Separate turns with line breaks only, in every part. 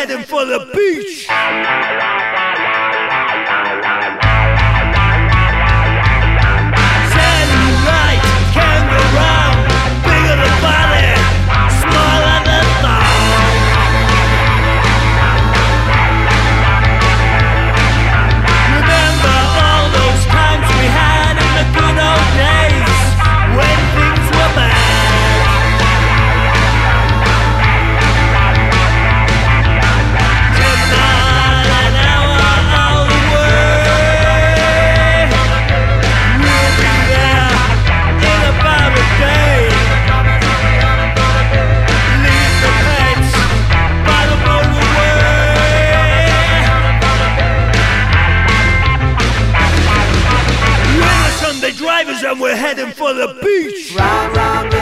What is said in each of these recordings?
heading for the beach. the beach.
Round, round,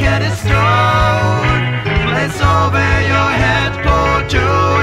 get it stoned. Place over your head,
poor Joe.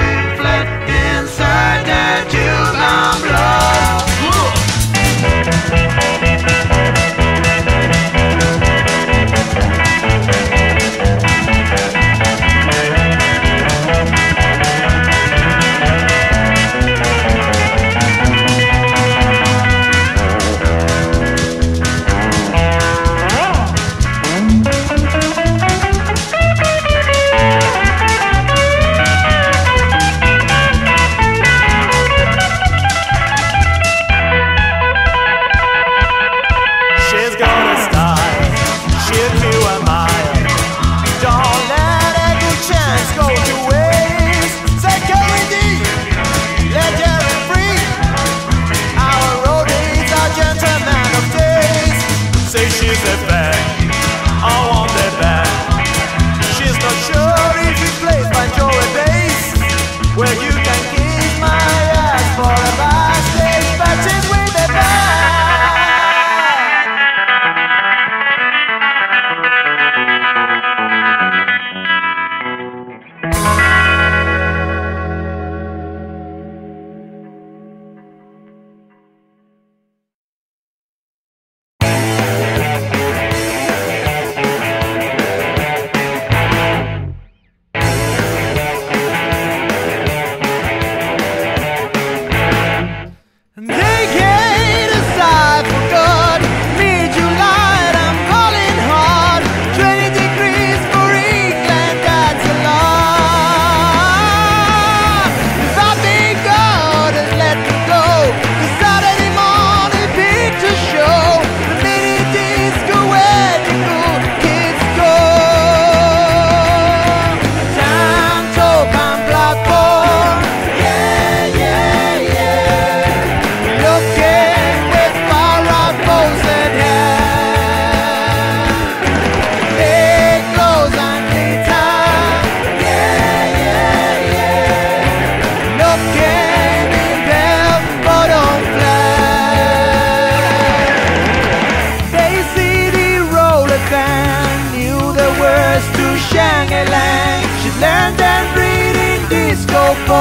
45.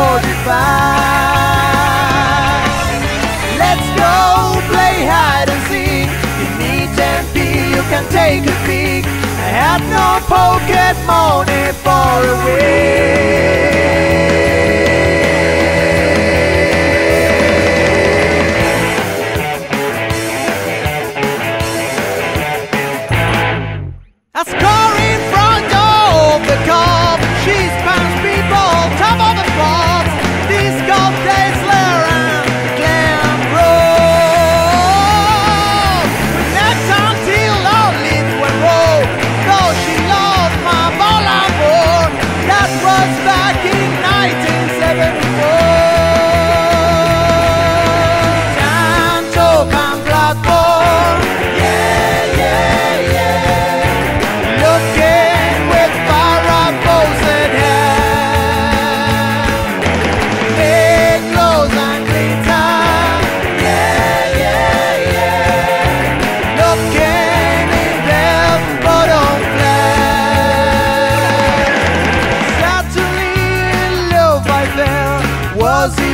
Let's go play hide and seek. You need 10p, you can take a peek. I have no pocket money for a week.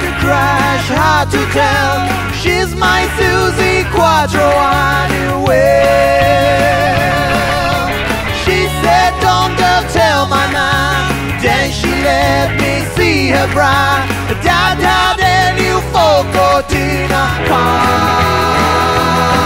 A crash? Hard to tell She's my Suzi Quatro anyway she said, don't go tell my man. Then she let me see her bra. Da da del you focotina Tanto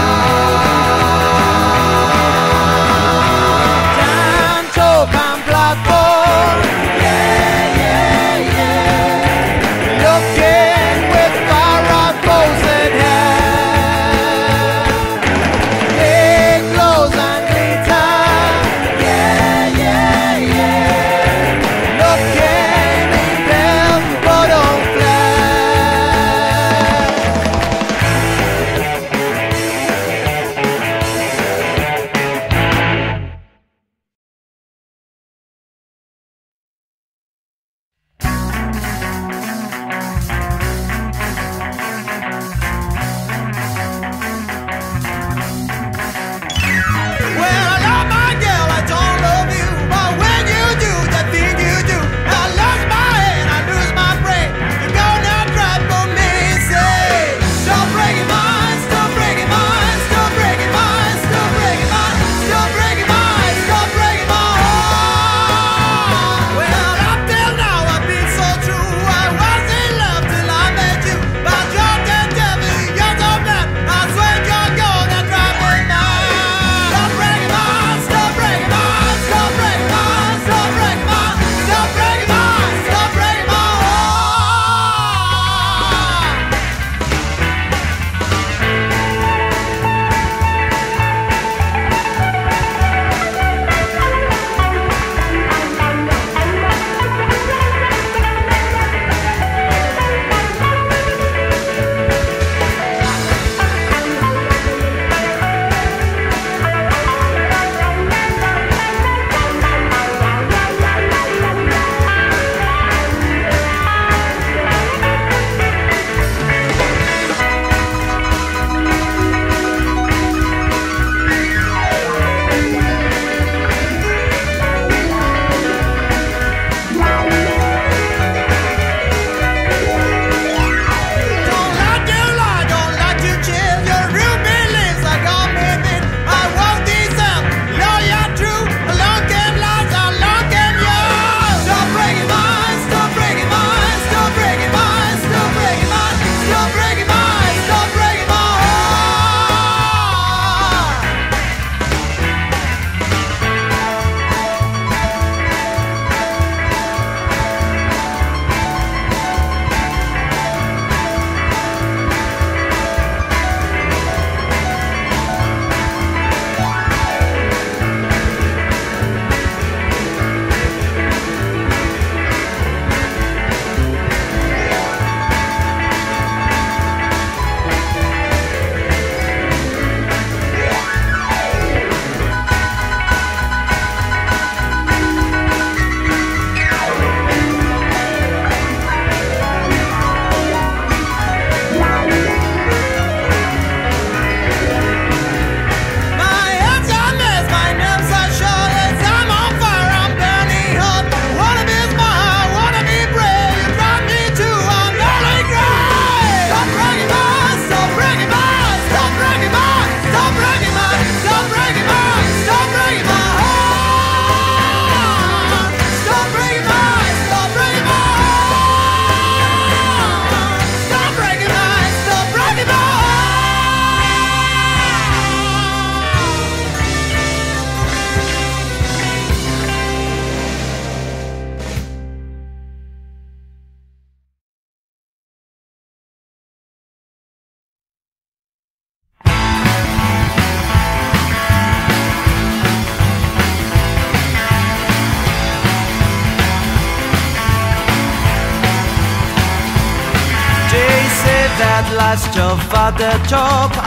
the top.